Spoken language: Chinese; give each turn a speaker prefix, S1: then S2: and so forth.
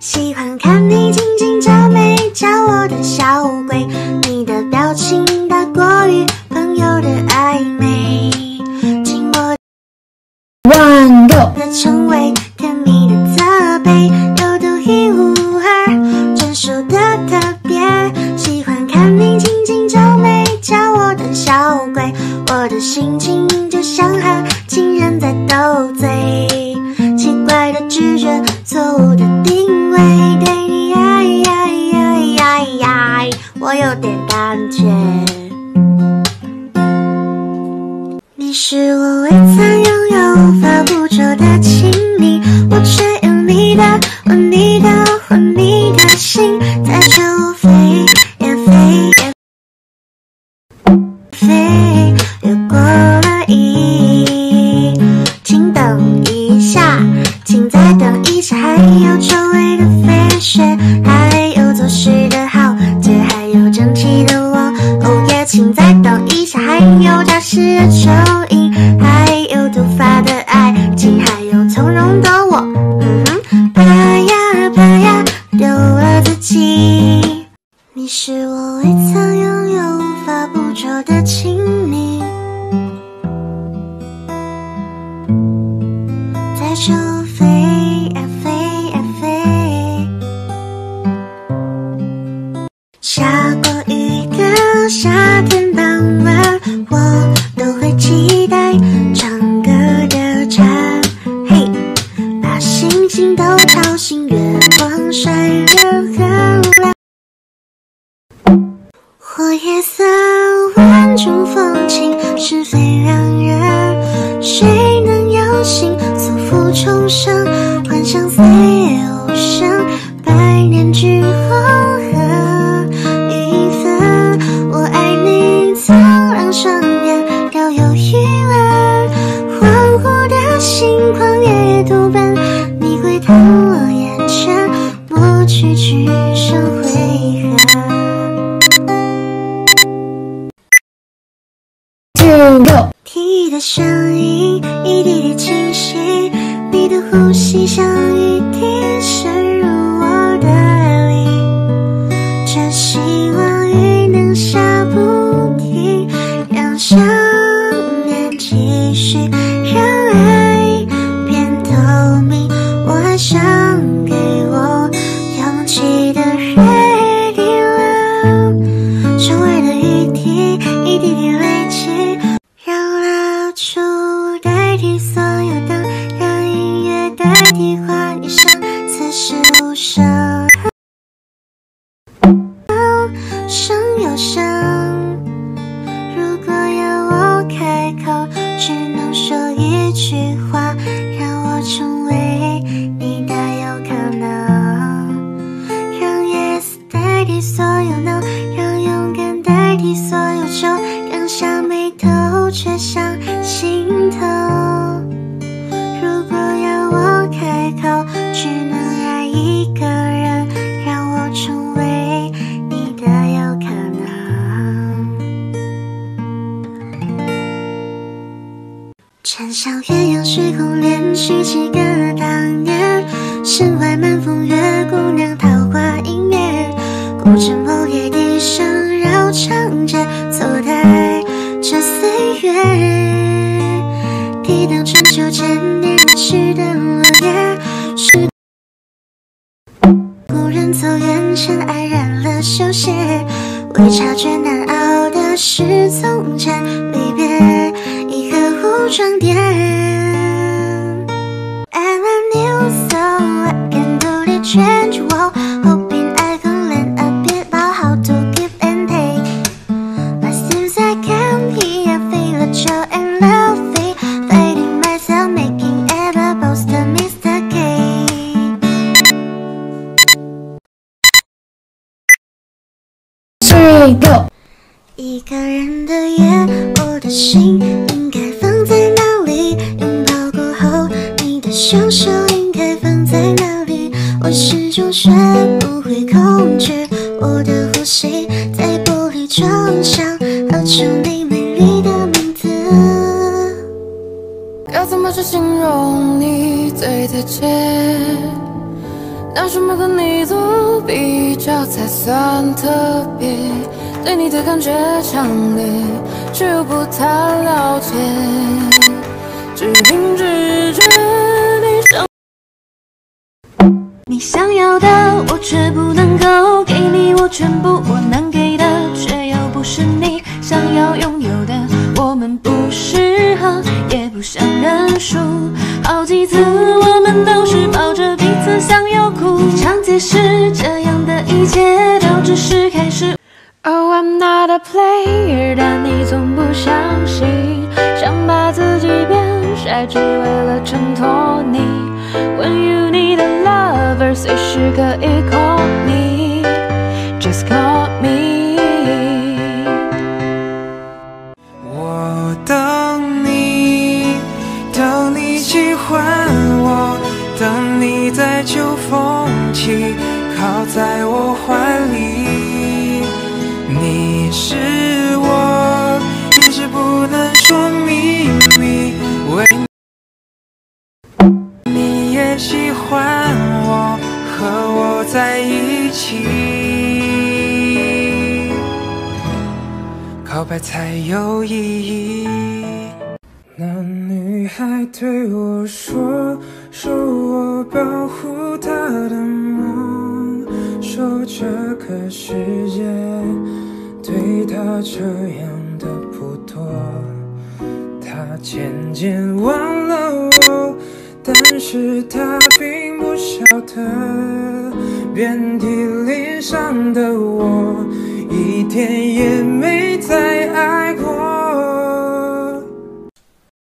S1: 喜欢看你紧紧皱眉，叫我的小鬼。你的表情大过于朋友的暧昧，紧握
S2: One go，
S1: 的称谓，甜蜜的责备，有独一无二，专属的特别。喜欢看你紧紧皱眉，叫我的小鬼。我的心情就像和情人在斗嘴，奇怪的直觉，错误的觉。你是我未曾拥有、无法捕捉的亲有扎实的手印，还有突发的爱情，还有从容的我，嗯哼，怕呀怕呀，丢了自己。你是我未曾拥有、发不着的亲昵，带着我飞呀飞呀飞。吵醒，月光晒得很亮。火夜色万种风情，是非让人谁能有幸诉负重生，幻想岁月无声，百年之后何一分。我爱你，曾让双眼留有余温，恍惚的心狂野独奔，你会探听你的声音一滴滴清晰，你的呼吸像雨水红莲，续几个当年。身怀满风月，姑娘桃花映面。孤枕某夜笛声绕长街，错待这岁月。抵挡春秋千年去？的落叶，是故人走远，尘埃染了修鞋。未察觉难熬的是从前离别，一个武装点。
S2: go，
S1: 一个人的夜，我的心应该放在哪里？拥抱过后，你的双手应该放在哪里？我始终学不会控制我的呼吸，在玻璃窗上刻出你美丽的名字。
S3: 要怎么去形容你最贴切？拿什么和你做比较才算特别？对你的感觉强烈，却又不太了解，只凭直觉。你想
S1: 你想要的我却不能够给你，我全部我能给的却又不是你想要拥有的。我们不适合，也不想认输。好几次我们都，常解释这样的一切都只是开始。
S3: Oh, I'm not a player，但你从不相信，想把自己变帅，只为了衬托你。When you need a lover，随时可以
S4: 一起。告白才有意义。那女孩对我说，说我保护她的梦，说这个世界对她这样的不多。她渐渐忘了我，但是她并不晓得，遍体鳞伤的我一天也没再爱。